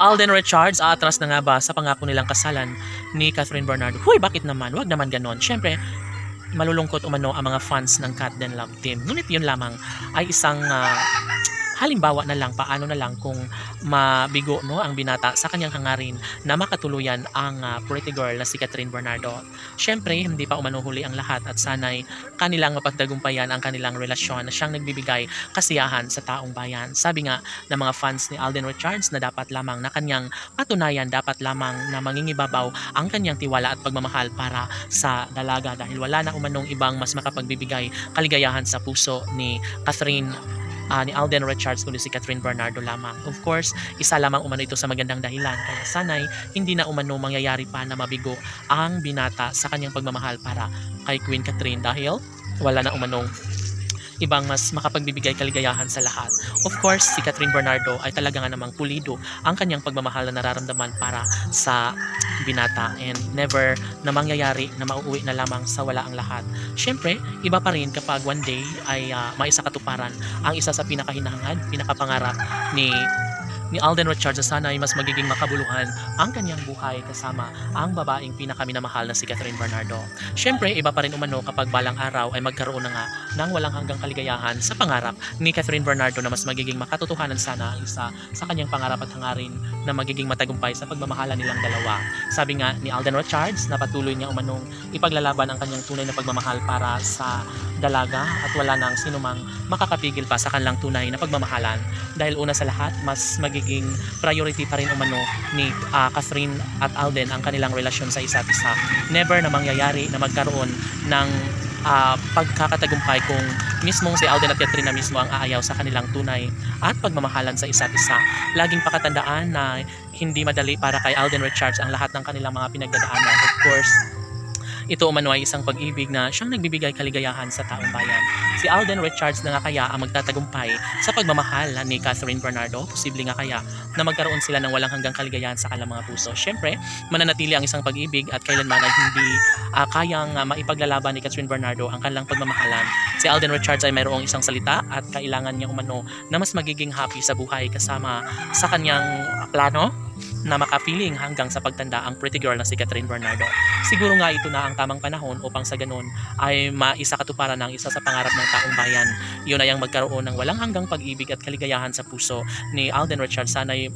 Alden Richards, aatras na nga ba sa pangako nilang kasalan ni Catherine Bernardo? Huy, bakit naman? Wag naman ganon. Siyempre, malulungkot umano ang mga fans ng Cat Den Love Team. Ngunit yun lamang ay isang ah, halimbawa na lang, paano na lang kung mabigo no, ang binata sa kanyang hangarin na makatuluyan ang ah, pretty girl na si Catherine Bernardo. Siyempre, hindi pa umanuhuli ang lahat at sanay kanilang mapagtagumpayan ang kanilang relasyon na siyang nagbibigay kasiyahan sa taong bayan. Sabi nga ng mga fans ni Alden Richards na dapat lamang na kanyang patunayan, dapat lamang na mangingibabaw ang kanyang tiwala at pagmamahal para sa dalaga dahil wala na umanong ibang mas makapagbibigay kaligayahan sa puso ni Catherine ah, ni Alden Richards kundi si Catherine Bernardo lamang. Of course, isa lamang umano ito sa magandang dahilan kaya sanay hindi na umano mangyayari pa na mabigo ang binata sa kanyang pagmamahal para kay Queen Catherine dahil wala na umanong ibang mas makapagbibigay kaligayahan sa lahat. Of course, si Catherine Bernardo ay talaga nga namang pulido ang kanyang pagmamahal na nararamdaman para sa binata and never na mangyayari na mauuwi na lamang sa wala ang lahat. Siyempre, iba pa rin kapag one day ay uh, maisa katuparan ang isa sa pinakahinahangad, pinakapangarap ni ni Alden Richards sa sana ay mas magiging makabuluhan ang kanyang buhay kasama ang babaeng pinakaminamahal na si Catherine Bernardo. Siyempre, iba pa rin umano kapag balang araw ay magkaroon na nga ng walang hanggang kaligayahan sa pangarap ni Catherine Bernardo na mas magiging makatotohanan sana ang isa sa kanyang pangarap at hangarin na magiging matagumpay sa pagmamahala nilang dalawa. Sabi nga ni Alden Richards na patuloy niya umanong ipaglalaban ang kanyang tunay na pagmamahal para sa dalaga at wala nang sinumang makakapigil pa sa kanilang tunay na pagmamahalan dahil una sa lahat mas magiging priority pa rin umano ni ah, Catherine at Alden ang kanilang relasyon sa isa't isa. Never na mangyayari na magkaroon ng ah, pagkakatagumpay kung mismong si Alden at Catherine mismo ang aayaw sa kanilang tunay at pagmamahalan sa isa't isa. Laging pakatandaan na hindi madali para kay Alden Richards ang lahat ng kanilang mga pinagdadaanan. Of course ito umano ay isang pag-ibig na siyang nagbibigay kaligayahan sa taong bayan. Si Alden Richards na nga kaya ang magtatagumpay sa pagmamahal ni Catherine Bernardo. Posible nga kaya na magkaroon sila ng walang hanggang kaligayahan sa kanilang mga puso. Siyempre, mananatili ang isang pag-ibig at kailanman ay hindi ah, kayang ah, maipaglalaban ni Catherine Bernardo ang kanilang pagmamahalan. Si Alden Richards ay mayroong isang salita at kailangan niya umano na mas magiging happy sa buhay kasama sa kanyang plano na makapiling hanggang sa pagtanda ang pretty girl na si Catherine Bernardo. Siguro nga ito na ang tamang panahon upang sa ganun ay maisa katuparan ng isa sa pangarap ng taong bayan. Yun ay ang magkaroon ng walang hanggang pag-ibig at kaligayahan sa puso ni Alden Richards. Sana'y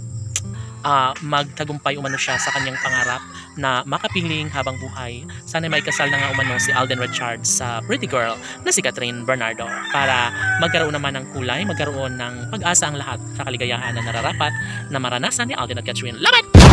ah, magtagumpay umano siya sa kanyang pangarap na makapiling habang buhay. Sana may kasal na nga umano si Alden Richards sa pretty girl na si Catherine Bernardo para magkaroon naman ng kulay, magkaroon ng pag-asa ang lahat sa kaligayahan na nararapat na maranasan ni Alden at Catherine. Love it!